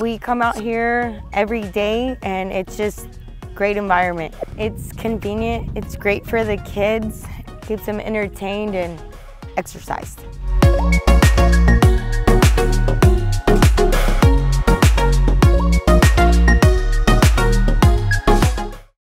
We come out here every day and it's just great environment. It's convenient, it's great for the kids, keeps them entertained and exercised.